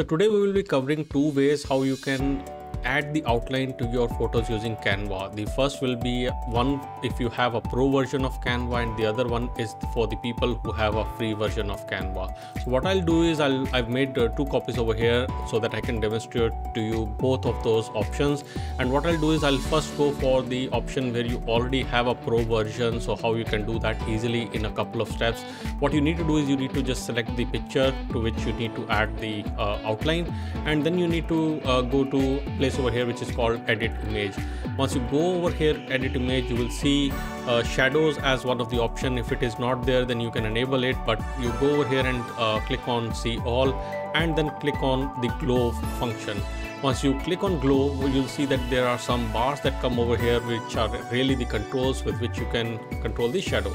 So today we will be covering two ways how you can add the outline to your photos using Canva. The first will be one if you have a pro version of Canva and the other one is for the people who have a free version of Canva. So what I'll do is I'll, I've made uh, two copies over here so that I can demonstrate to you both of those options. And what I'll do is I'll first go for the option where you already have a pro version. So how you can do that easily in a couple of steps. What you need to do is you need to just select the picture to which you need to add the uh, outline and then you need to uh, go to place over here which is called edit image. Once you go over here edit image you will see uh, shadows as one of the option. If it is not there then you can enable it but you go over here and uh, click on see all and then click on the glow function. Once you click on glow you'll see that there are some bars that come over here which are really the controls with which you can control the shadow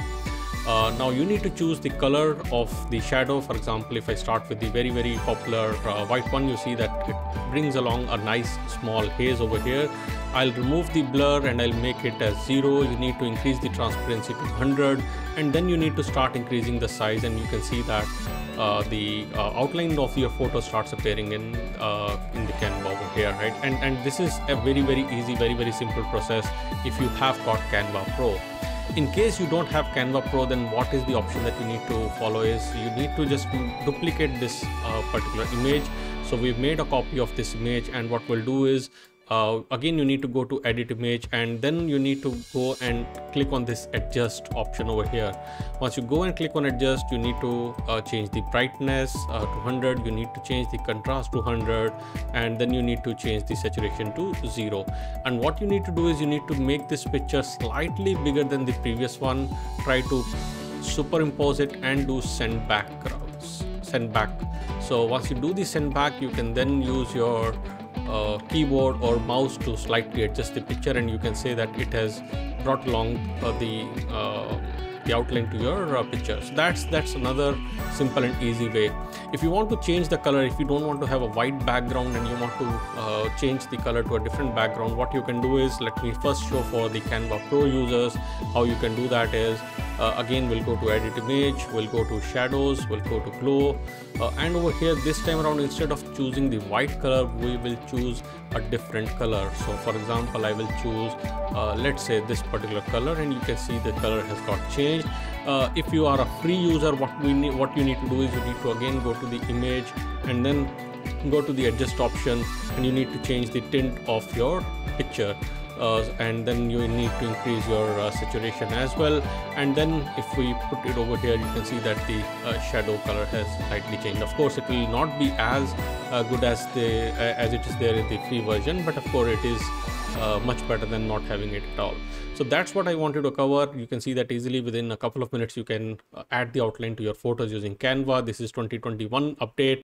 uh, now you need to choose the color of the shadow. For example if I start with the very very popular uh, white one you see that it brings along a nice small haze over here. I'll remove the blur and I'll make it as zero. You need to increase the transparency to 100 and then you need to start increasing the size. And you can see that uh, the uh, outline of your photo starts appearing in uh, in the Canva over here right? And and this is a very very easy very very simple process if you have got Canva Pro in case you don't have Canva Pro, then what is the option that you need to follow is you need to just duplicate this uh, particular image. So we've made a copy of this image and what we'll do is uh, again you need to go to edit image and then you need to go and click on this adjust option over here. Once you go and click on adjust you need to uh, change the brightness uh, to 100 you need to change the contrast to 100 and then you need to change the saturation to 0 and what you need to do is you need to make this picture slightly bigger than the previous one. Try to superimpose it and do send back send back. So once you do the send back you can then use your uh, keyboard or mouse to slightly adjust the picture and you can say that it has brought along uh, the uh, the outline to your uh, picture. So that's that's another simple and easy way. If you want to change the color if you don't want to have a white background and you want to uh, change the color to a different background what you can do is let me first show for the canva pro users how you can do that is uh, again we'll go to edit image we'll go to shadows we'll go to glow. Uh, and over here this time around instead of choosing the white color we will choose a different color. So for example i will choose uh, let's say this particular color and you can see the color has got changed. Uh, if you are a free user what we need what you need to do is you need to again go to the image and then go to the adjust option and you need to change the tint of your picture and then you need to increase your uh, saturation as well. And then if we put it over here you can see that the uh, shadow color has slightly changed. Of course it will not be as uh, good as the uh, as it is there in the free version but of course it is uh, much better than not having it at all. So that's what i wanted to cover. You can see that easily within a couple of minutes you can add the outline to your photos using canva. This is 2021 update